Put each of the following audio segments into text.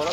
করে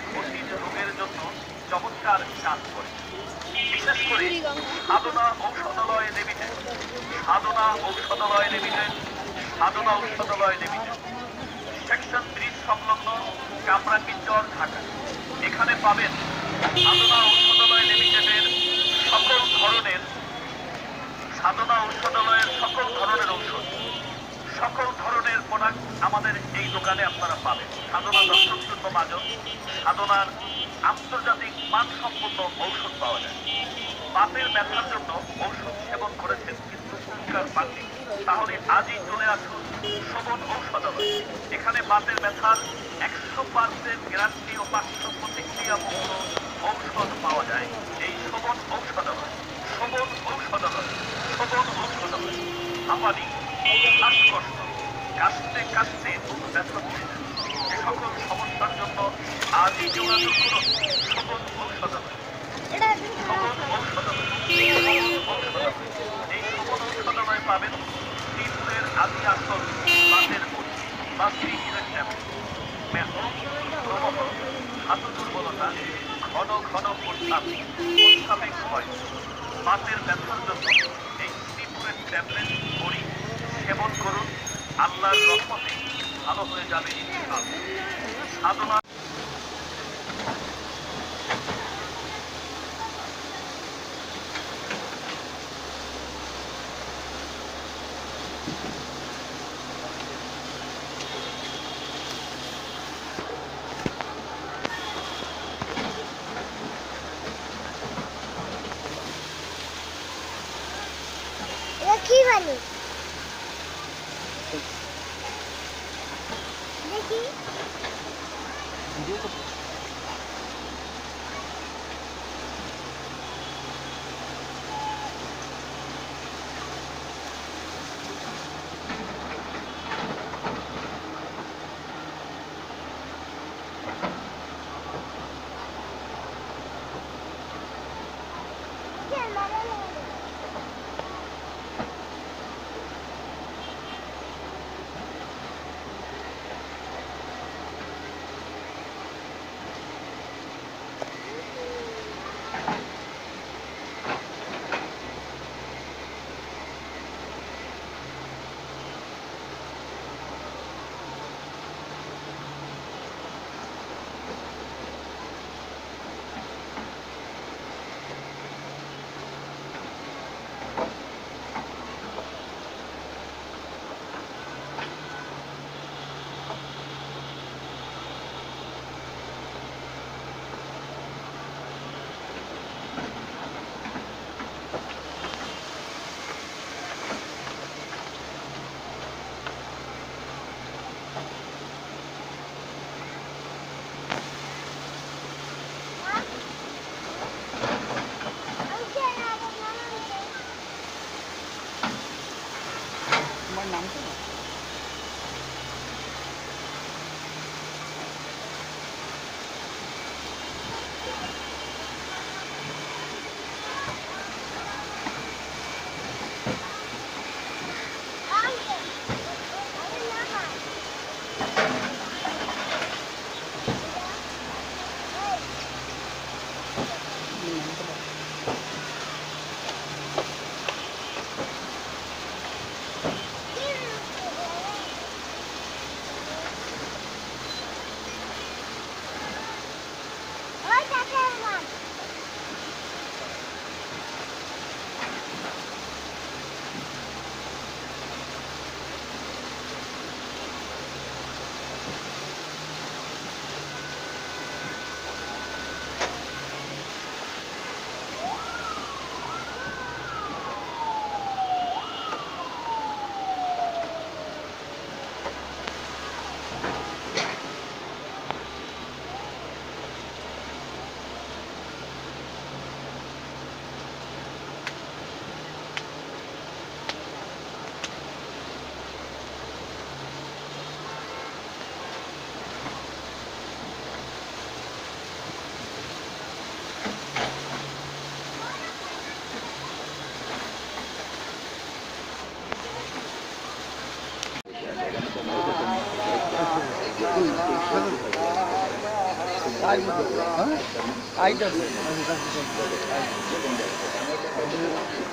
চমৎকার কাজ করে। বিশেষ করে Sadhana Aushadhalaya limited Sadhana Aushadhalaya limited Sadhana Aushadhalaya limited section bridge সংলগ্ন কামরাঙ্গীচর ঢাকা। এখানে পাবেন সাধনা ঔষধালয় লিমিটেডের সকল ধরনের, সাধনা ঔষধালয়ের সকল ধরনের ঔষধ। সকল ধরনের প্রোডাক্ট আমাদের এই দোকানে আপনারা পাবেন। সাধনা দর্শক মাজন, সাধনার আন্তর্জাতিক মানসম্পন্ন ঔষধ পাওয়া যায়। বাতের ব্যথার জন্য ঔষধ সেবন করেছেন কিন্তু উপকার পাননি তাহলে আজই চলে আসুন শোভন ঔষধালয়। এখানে বাতের ব্যথার একশো পার্সেন্ট গ্যারান্টি ও পার্শ্ব প্রতিক্রিয়া মুক্ত ঔষধ পাওয়া যায় এই শোভন ঔষধালয়। শোভন ঔষধালয় শোভন ঔষধালয়। হাঁপানি শ্বাসকষ্ট কাশতে কাশতে ব্যথা উঠে যায়। এ সকল সমস্যার জন্য আজই যোগাযোগ করুন ঔষধালয় শোভন ঔষধালয় এই শোভন ঔষধালয় পাবেন শ্রীপুরের আদি আসল বাসের মুড়ি বা হাত দুর্বলতা ঘন ঘন প্রস্তাব প্রস্তাবিক ভয় বাতের ব্যথার জন্য এই শ্রীপুরের ট্যাবলেট বড়ি সেবন করুন আল্লাহর রহমতে ভালো হয়ে যাবে সাধনা এটা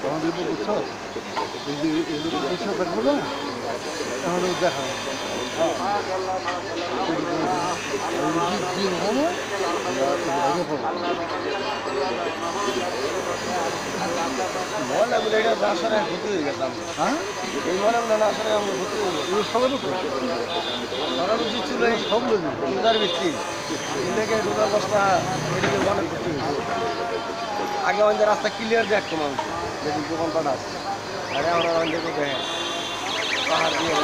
আমাদের বুঝছ থাকব না তাহলে দেখা হবে আগে আমাদের রাস্তা ক্লিয়ার দেখতো মানুষ। যদি দোকানপাট আছে। আরে আমরা আমাদের দেখে পাহাড় দিয়ে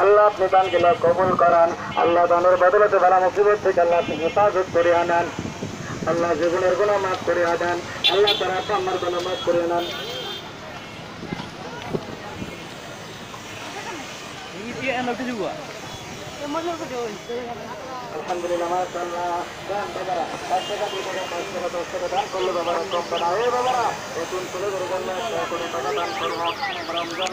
আল্লাহ আপনি দানগুলো কবুল করান। আল্লাহ দানের বদলতে বেলা মুসিবত থেকে আল্লাহ আপনি হেফাজত করে আনেন। আল্লাহ জীবনের গুলো মাফ করে আনেন আল্লাহ তারা আপনার গুলো মাফ করে আনেন আলহামদুলিল্লাহ মাশাআল্লাহ দান বাবারা পাঁচ টাকা দুই টাকা পাঁচ টাকা দশ টাকা দান করলো বাবারা কম টাকা এ বাবারা নতুন চলে করে গেলে একশো কোটি টাকা দান করবো রমজান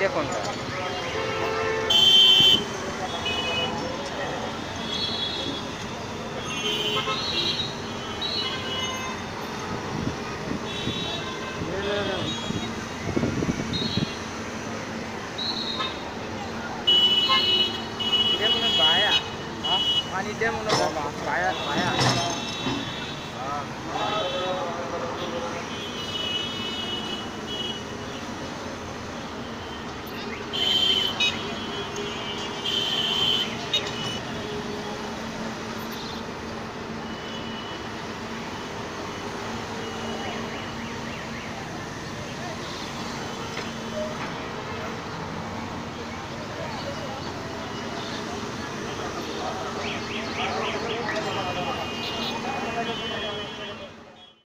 এটা কোনটা Yeah, yeah, yeah.